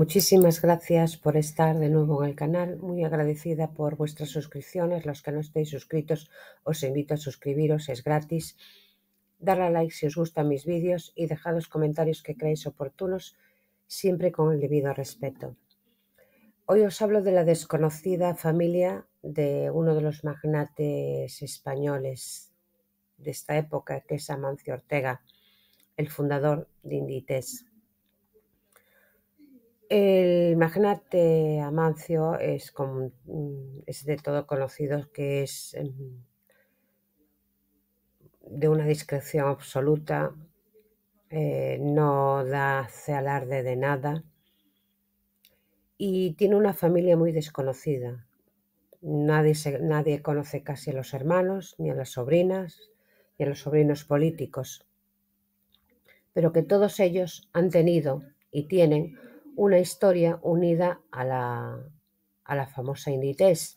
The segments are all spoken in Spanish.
Muchísimas gracias por estar de nuevo en el canal. Muy agradecida por vuestras suscripciones. Los que no estéis suscritos, os invito a suscribiros, es gratis. Darle a like si os gustan mis vídeos y dejad los comentarios que creáis oportunos, siempre con el debido respeto. Hoy os hablo de la desconocida familia de uno de los magnates españoles de esta época, que es Amancio Ortega, el fundador de Inditex. El magnate Amancio es, mm, es de todo conocido que es em, de una discreción absoluta, eh, no da hace alarde de nada y tiene una familia muy desconocida. Nadie, nadie conoce casi a los hermanos, ni a las sobrinas, ni a los sobrinos políticos, pero que todos ellos han tenido y tienen una historia unida a la, a la famosa Inditex.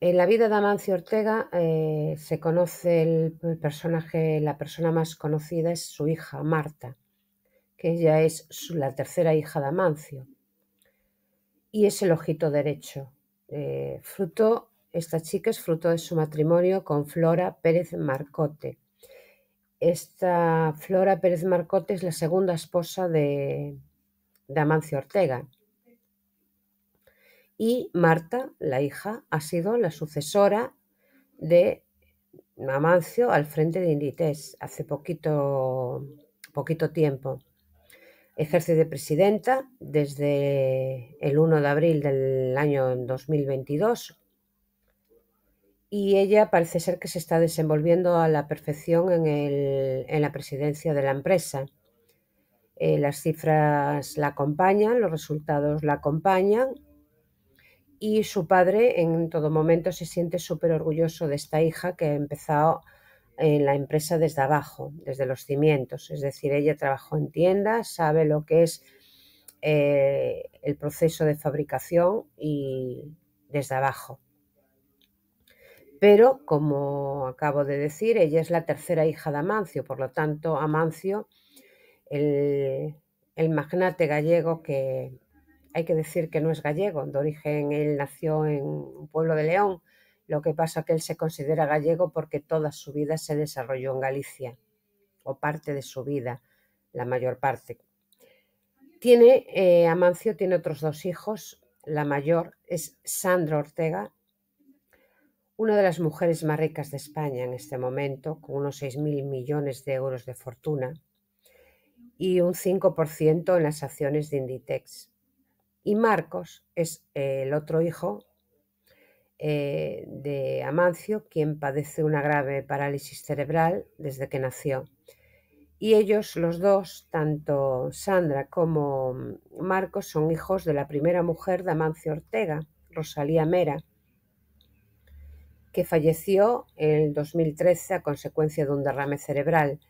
En la vida de Amancio Ortega eh, se conoce el, personaje, la persona más conocida es su hija Marta, que ella es la tercera hija de Amancio y es el ojito derecho. Eh, fruto, esta chica es fruto de su matrimonio con Flora Pérez Marcote, esta Flora Pérez Marcote es la segunda esposa de, Amancio Ortega. Y Marta, la hija, ha sido la sucesora de Amancio al frente de Inditex hace poquito, poquito tiempo. Ejerce de presidenta desde el 1 de abril del año 2022 y ella parece ser que se está desenvolviendo a la perfección en, la presidencia de la empresa. Eh, las cifras la acompañan, los resultados la acompañan y su padre en todo momento se siente súper orgulloso de esta hija que ha empezado en la empresa desde abajo, desde los cimientos. Es decir, ella trabajó en tiendas, sabe lo que es eh, el proceso de fabricación y desde abajo. Pero, como acabo de decir, ella es la tercera hija de Amancio, por lo tanto, Amancio, el, magnate gallego que hay que decir que no es gallego, de origen él nació en un pueblo de León, lo que pasa es que él se considera gallego porque toda su vida se desarrolló en Galicia, o parte de su vida, la mayor parte. Tiene, eh, Amancio tiene otros dos hijos, la mayor es Sandra Ortega una de las mujeres más ricas de España en este momento, con unos 6.000 millones de euros de fortuna y un 5% en las acciones de Inditex. Y Marcos es el otro hijo eh, de Amancio, quien padece una grave parálisis cerebral desde que nació. Y ellos, los dos, tanto Sandra como Marcos, son hijos de la primera mujer de Amancio Ortega, Rosalía Mera, que falleció en 2013 a consecuencia de un derrame cerebral,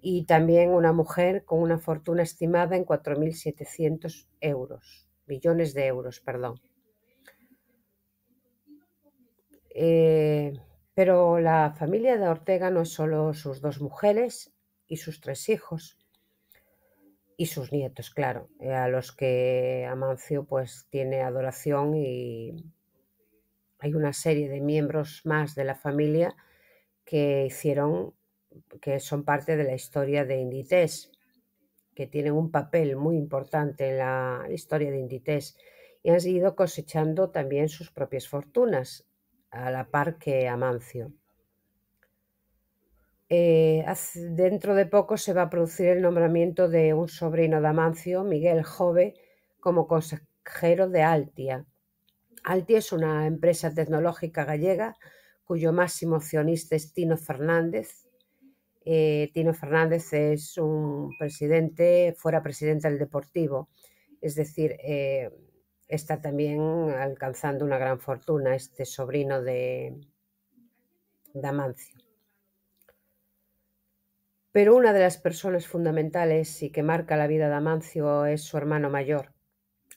y también una mujer con una fortuna estimada en 4.700 euros, millones de euros, perdón. Eh, pero la familia de Ortega no es solo sus dos mujeres y sus tres hijos y sus nietos, claro, eh, a los que Amancio pues tiene adoración y, hay una serie de miembros más de la familia que hicieron, que son parte de la historia de Inditex, que tienen un papel muy importante en la historia de Inditex y han ido cosechando también sus propias fortunas, a la par que Amancio. Eh, dentro de poco se va a producir el nombramiento de un sobrino de Amancio, Miguel Jove, como consejero de Altia, Alti es una empresa tecnológica gallega cuyo máximo accionista es Tino Fernández. Eh, Tino Fernández es un presidente, fuera presidente del Deportivo, es decir, eh, está también alcanzando una gran fortuna este sobrino de Damancio. Pero una de las personas fundamentales y que marca la vida de Amancio es su hermano mayor,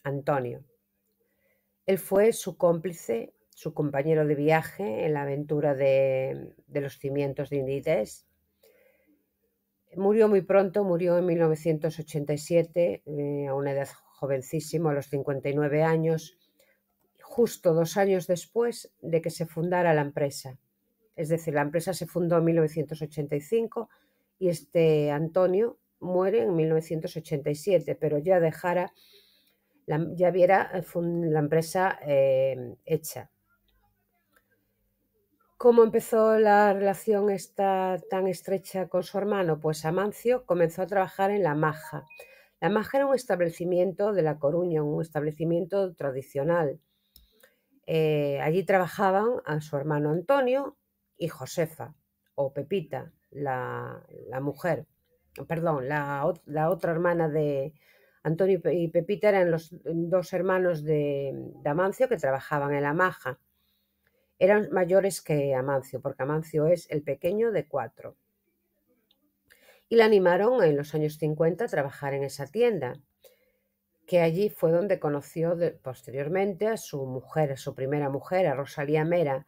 Antonio. Él fue su cómplice, su compañero de viaje en la aventura de, los cimientos de Inditex. Murió muy pronto, murió en 1987, eh, a una edad jovencísima, a los 59 años, justo dos años después de que se fundara la empresa. Es decir, la empresa se fundó en 1985 y este Antonio muere en 1987, pero ya dejara, ya viera la empresa eh, hecha. ¿Cómo empezó la relación esta tan estrecha con su hermano? Pues Amancio comenzó a trabajar en La Maja. La Maja era un establecimiento de La Coruña, un establecimiento tradicional. Eh, allí trabajaban a su hermano Antonio y Josefa, o Pepita, la, mujer, perdón, la, otra hermana de Antonio y Pepita eran los dos hermanos de, de Amancio que trabajaban en La Maja eran mayores que Amancio, porque Amancio es el pequeño de cuatro. Y la animaron en los años 50 a trabajar en esa tienda, que allí fue donde conoció posteriormente a su mujer, a su primera mujer, a Rosalía Mera,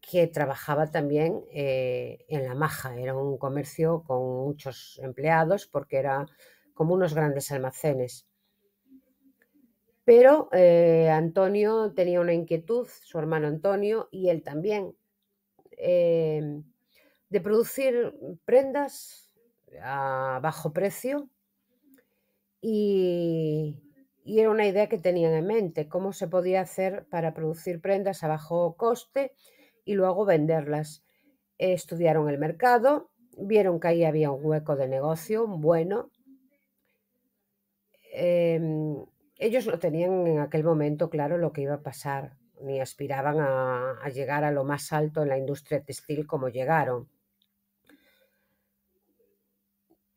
que trabajaba también eh, en La Maja. Era un comercio con muchos empleados porque era como unos grandes almacenes. Pero eh, Antonio tenía una inquietud, su hermano Antonio, y él también, em, de producir prendas a bajo precio y, era una idea que tenían en mente, cómo se podía hacer para producir prendas a bajo coste y luego venderlas. estudiaron el mercado, vieron que ahí había un hueco de negocio bueno. Em, ellos no tenían en aquel momento claro lo que iba a pasar, ni aspiraban a, llegar a lo más alto en la industria textil como llegaron.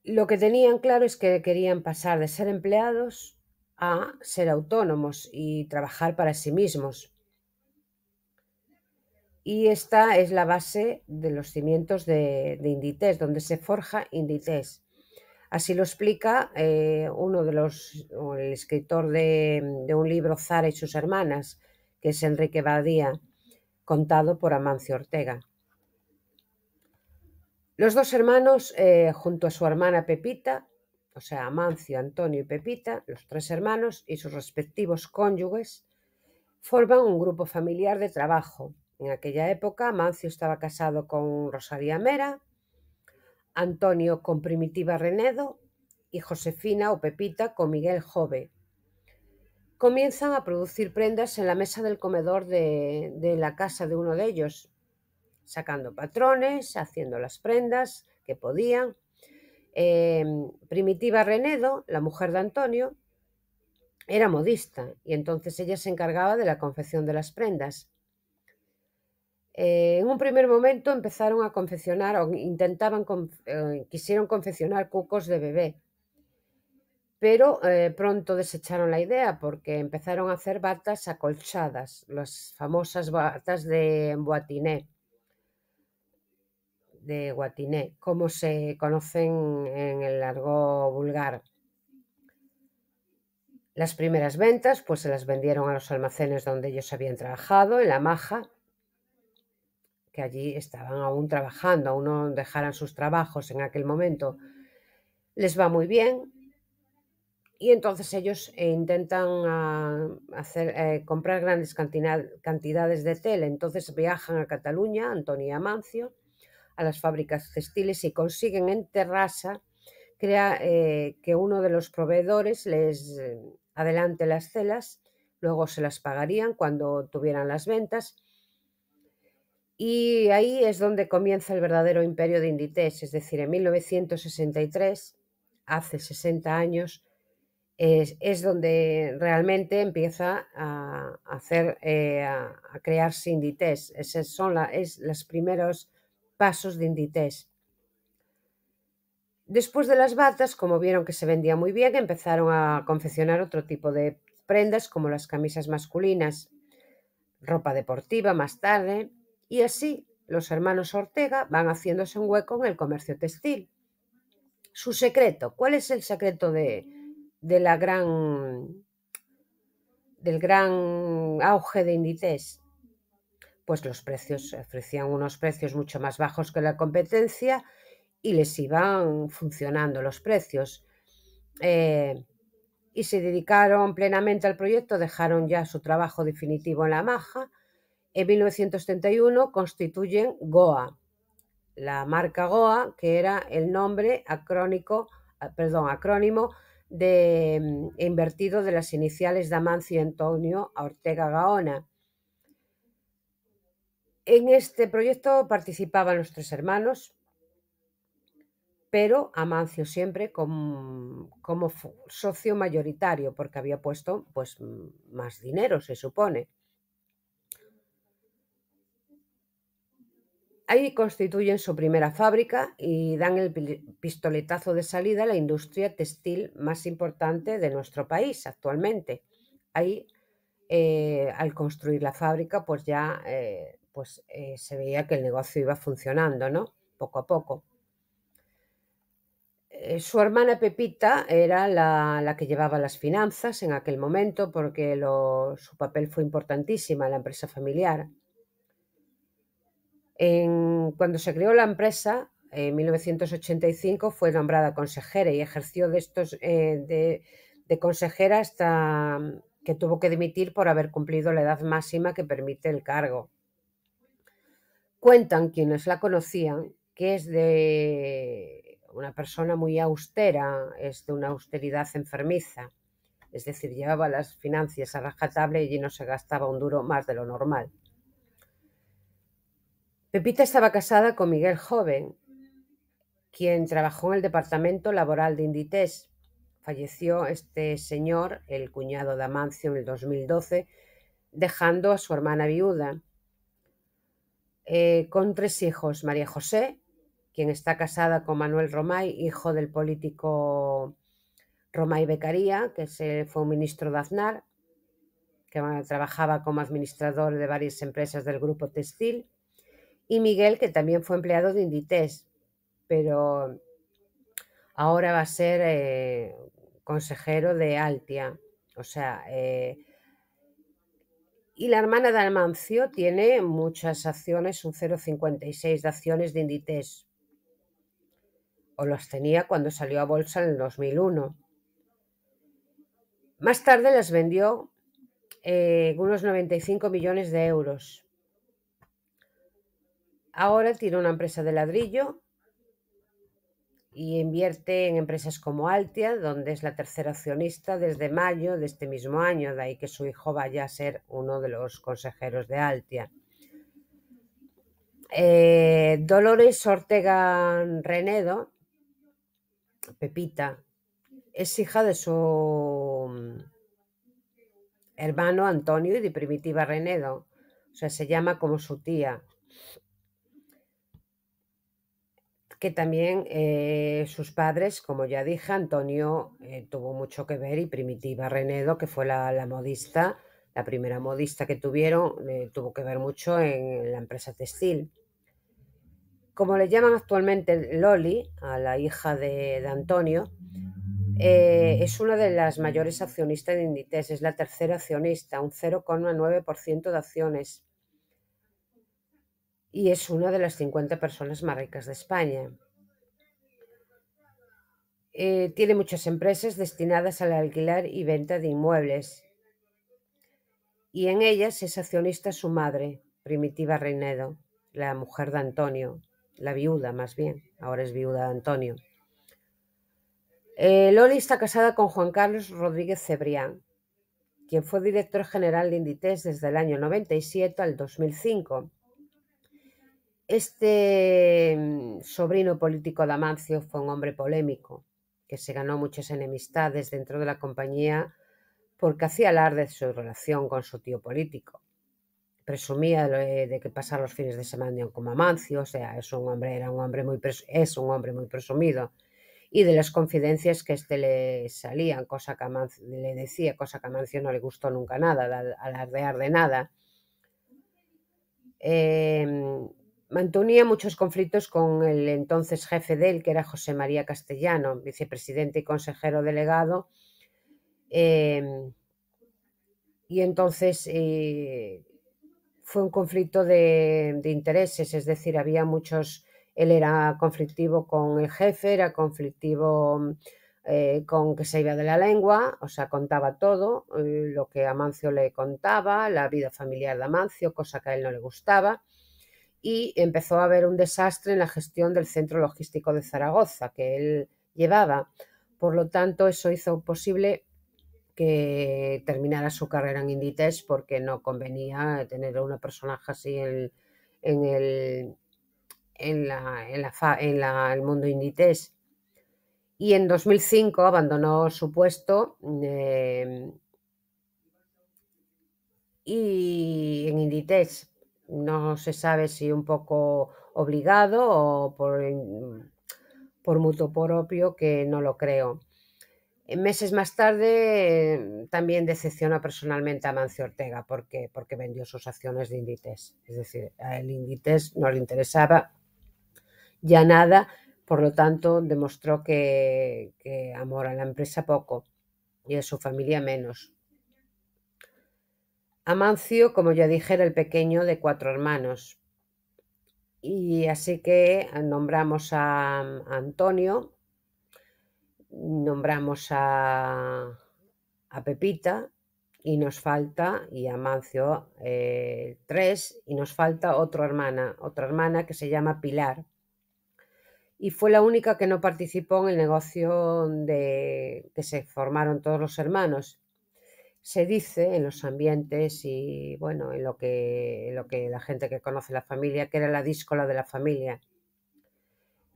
Lo que tenían claro es que querían pasar de ser empleados a ser autónomos y trabajar para sí mismos. Y esta es la base de los cimientos de, de Inditex, donde se forja Inditex. Así lo explica eh, uno de los, el escritor de, un libro Zara y sus hermanas, que es Enrique Badía, contado por Amancio Ortega. Los dos hermanos, eh, junto a su hermana Pepita, o sea, Amancio, Antonio y Pepita, los tres hermanos y sus respectivos cónyuges, forman un grupo familiar de trabajo. En aquella época, Amancio estaba casado con Rosalía Mera, Antonio con Primitiva Renedo y Josefina o Pepita con Miguel Jove. Comienzan a producir prendas en la mesa del comedor de, la casa de uno de ellos, sacando patrones, haciendo las prendas que podían. Em, Primitiva Renedo, la mujer de Antonio, era modista y entonces ella se encargaba de la confección de las prendas. Eh, en un primer momento empezaron a confeccionar o intentaban, eh, quisieron confeccionar cucos de bebé, pero eh, pronto desecharon la idea porque empezaron a hacer batas acolchadas, las famosas batas de Boitiné, de Guatiné, como se conocen en el largo vulgar. Las primeras ventas pues se las vendieron a los almacenes donde ellos habían trabajado, en la maja, que allí estaban aún trabajando, aún no dejaran sus trabajos en aquel momento, les va muy bien y entonces ellos eh, intentan ah, hacer, eh, comprar grandes cantidades de tela. Entonces viajan a Cataluña, Antonio Amancio, a las fábricas textiles y consiguen en Terrassa crea, eh, que uno de los proveedores les adelante las telas, luego se las pagarían cuando tuvieran las ventas y ahí es donde comienza el verdadero imperio de Inditex, es decir, en 1963, hace 60 años, es, donde realmente empieza a, hacer, eh, a, crearse Inditex. Esos son los primeros pasos de Inditex. Después de las batas, como vieron que se vendía muy bien, empezaron a confeccionar otro tipo de prendas como las camisas masculinas, ropa deportiva más tarde, y así los hermanos Ortega van haciéndose un hueco en el comercio textil. Su secreto, ¿cuál es el secreto de, la gran del gran auge de Inditex? Pues los precios ofrecían unos precios mucho más bajos que la competencia y les iban funcionando los precios. Eh, y se dedicaron plenamente al proyecto, dejaron ya su trabajo definitivo en la maja. En 1931 constituyen GOA, la marca GOA, que era el nombre acrónico, ah, perdón, acrónimo de mm, invertido de las iniciales de Amancio Antonio Ortega Gaona. En este proyecto participaban los tres hermanos, pero Amancio siempre como, socio mayoritario, porque había puesto pues, más dinero, se supone. Ahí constituyen su primera fábrica y dan el pistoletazo de salida a la industria textil más importante de nuestro país actualmente. Ahí, eh, al construir la fábrica, pues ya eh, pues, eh, se veía que el negocio iba funcionando, ¿no? Poco a poco. Su hermana Pepita era la, que llevaba las finanzas en aquel momento porque su papel fue importantísima en la empresa familiar. Cuando se creó la empresa, en 1985, fue nombrada consejera y ejerció de, estos, eh, de consejera hasta que tuvo que dimitir por haber cumplido la edad máxima que permite el cargo. Cuentan quienes la conocían que es de una persona muy austera, es de una austeridad enfermiza, es decir, llevaba las finanzas a rajatabla y no se gastaba un duro más de lo normal. Pepita estaba casada con Miguel Joven, quien trabajó en el departamento laboral de Inditex. Falleció este señor, el cuñado de Amancio, en el 2012, dejando a su hermana viuda, eh, con tres hijos, María José, quien está casada con Manuel Romay, hijo del político Romay Becaría, que fue un ministro de Aznar, que trabajaba como administrador de varias empresas del grupo textil, y Miguel, que también fue empleado de Inditex, pero ahora va a ser eh, consejero de Altia. O sea, eh, y la hermana de Almancio tiene muchas acciones, un 0,56 de acciones de Inditex o las tenía cuando salió a bolsa en el 2001. Más tarde las vendió eh, unos 95 millones de euros. Ahora tiene una empresa de ladrillo y invierte en empresas como Altia, donde es la tercera accionista desde mayo de este mismo año, de ahí que su hijo vaya a ser uno de los consejeros de Altia. Eh, Dolores Ortega Renedo Pepita, es hija de su mm, hermano Antonio y de Primitiva Renedo. O sea, se llama como su tía. Que también eh, sus padres, como ya dije, Antonio eh, tuvo mucho que ver y Primitiva Renedo, que fue la, modista, la primera modista que tuvieron, eh, tuvo que ver mucho en la empresa textil como le llaman actualmente Loli, a la hija de, Antonio, eh, es una de las mayores accionistas de Inditex, es la tercera accionista, un 0,9% de acciones. Y es una de las 50 personas más ricas de España. Eh, tiene muchas empresas destinadas al alquiler y venta de inmuebles. Y en ellas es accionista su madre, Primitiva Reinedo, la mujer de Antonio la viuda más bien, ahora es viuda de Antonio. Eh, Loli está casada con Juan Carlos Rodríguez Cebrián, quien fue director general de Inditex desde el año 97 al 2005. Este mm, sobrino político de Amancio fue un hombre polémico, que se ganó muchas enemistades dentro de la compañía porque hacía alarde de su relación con su tío político presumía de, que pasaba los fines de semana como Amancio, o sea, es un hombre, era un hombre muy es un hombre muy presumido. Y de las confidencias que este le salían, cosa que Amancio, le decía, cosa que a Amancio no le gustó nunca nada, alardear de nada. Em, mantenía muchos conflictos con el entonces jefe de él, que era José María Castellano, vicepresidente y consejero delegado. Em, y entonces eh, fue un conflicto de, intereses, es decir, había muchos Él era conflictivo con el jefe, era conflictivo eh, con que se iba de la lengua, o sea, contaba todo, eh, lo que Amancio le contaba, la vida familiar de Amancio, cosa que a él no le gustaba, y empezó a haber un desastre en la gestión del centro logístico de Zaragoza que él llevaba. Por lo tanto, eso hizo posible que terminara su carrera en Inditex porque no convenía tener a una personaje así en, el, en, la, en, el mundo Inditex. Y en 2005 abandonó su puesto em, y en Inditex no se sabe si un poco obligado o por, por mutuo propio, que no lo creo. Meses más tarde también decepciona personalmente a Mancio Ortega porque, porque vendió sus acciones de Inditex. Es decir, a el Inditex no le interesaba ya nada, por lo tanto demostró que, que amor a la empresa poco y a su familia menos. Amancio, como ya dije, era el pequeño de cuatro hermanos. Y así que nombramos a Antonio, nombramos a, Pepita y nos falta, y a Mancio eh, tres, y nos falta otra hermana, otra hermana que se llama Pilar. Y fue la única que no participó en el negocio de que se formaron todos los hermanos. Se dice en los ambientes y bueno, en lo que, lo que la gente que conoce la familia, que era la díscola de la familia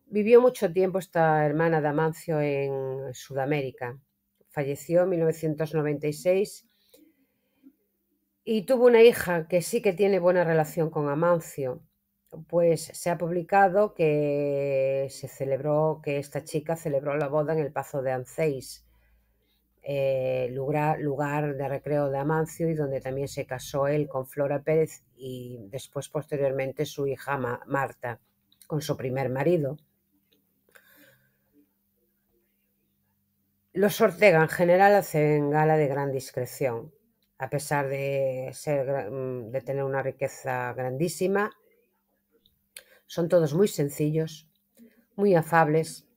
Vivió mucho tiempo esta hermana de Amancio en Sudamérica. Falleció en 1996 y tuvo una hija que sí que tiene buena relación con Amancio. Pues se ha publicado que se celebró, que esta chica celebró la boda en el Pazo de Anceis, eh, lugar, lugar de recreo de Amancio y donde también se casó él con Flora Pérez y después posteriormente su hija Marta con su primer marido. Los Ortega en general hacen gala de gran discreción, a pesar de, ser, mm, de tener una riqueza grandísima. Son todos muy sencillos, muy afables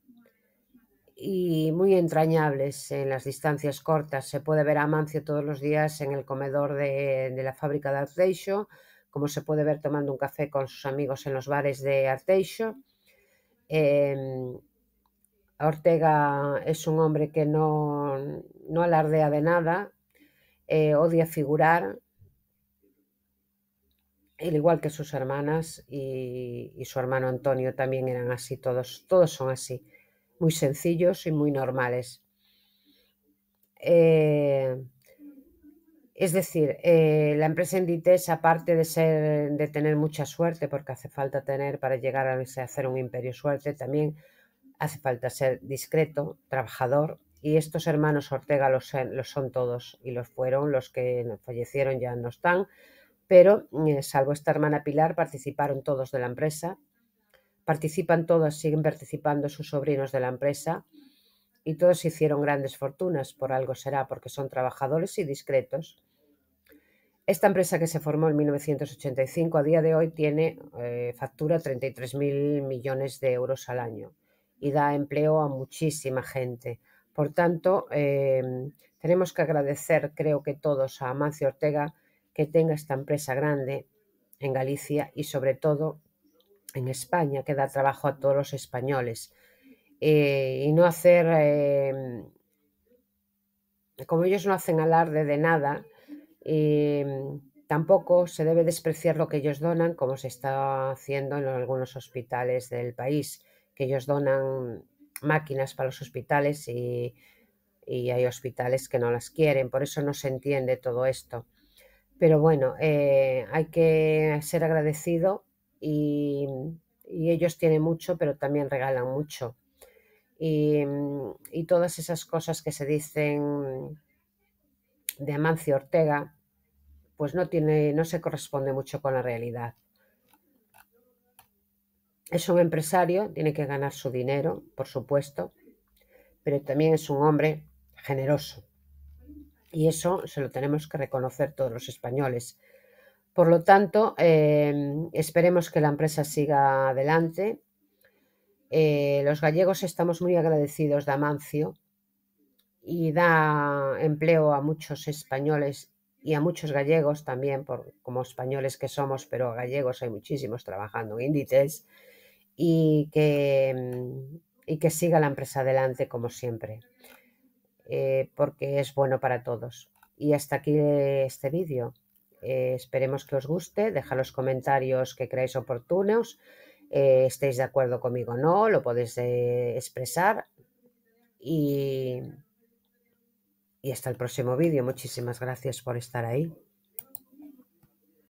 y muy entrañables en las distancias cortas. Se puede ver a Amancio todos los días en el comedor de, la fábrica de Arteixo, como se puede ver tomando un café con sus amigos en los bares de Arteixo. Em, Ortega es un hombre que no, alardea de nada, eh, odia figurar, al igual que sus hermanas y, su hermano Antonio también eran así, todos, todos son así, muy sencillos y muy normales. Eh, es decir, eh, la empresa Inditex, aparte de, ser, de tener mucha suerte, porque hace falta tener para llegar a hacer un imperio suerte, también hace falta ser discreto, trabajador, y estos hermanos Ortega los, son todos y los fueron, los que fallecieron ya no están, pero eh, salvo esta hermana Pilar participaron todos de la empresa, participan todos, siguen participando sus sobrinos de la empresa y todos hicieron grandes fortunas, por algo será, porque son trabajadores y discretos. Esta empresa que se formó en 1985 a día de hoy tiene eh, factura 33.000 millones de euros al año y da empleo a muchísima gente. Por tanto, em, tenemos que agradecer, creo que todos, a Amancio Ortega que tenga esta empresa grande en Galicia y sobre todo en España, que da trabajo a todos los españoles. Eh, y no hacer, em, como ellos no hacen alarde de nada, em, tampoco se debe despreciar lo que ellos donan, como se está haciendo en algunos hospitales del país que ellos donan máquinas para los hospitales y, hay hospitales que no las quieren, por eso no se entiende todo esto. Pero bueno, eh, hay que ser agradecido y, ellos tienen mucho, pero también regalan mucho. Y, y, todas esas cosas que se dicen de Amancio Ortega, pues no tiene, no se corresponde mucho con la realidad. Es un empresario, tiene que ganar su dinero, por supuesto, pero también es un hombre generoso. Y eso se lo tenemos que reconocer todos los españoles. Por lo tanto, em, esperemos que la empresa siga adelante Eh, los gallegos estamos muy agradecidos de Amancio y da empleo a muchos españoles y a muchos gallegos también, por, como españoles que somos, pero gallegos hay muchísimos trabajando en Inditex y que, mm, y que siga la empresa adelante como siempre, eh, porque es bueno para todos. Y hasta aquí este vídeo. Eh, esperemos que os guste, deja los comentarios que creáis oportunos, eh, estéis de acuerdo conmigo o no, lo podéis expresar y y hasta el próximo vídeo. Muchísimas gracias por estar ahí.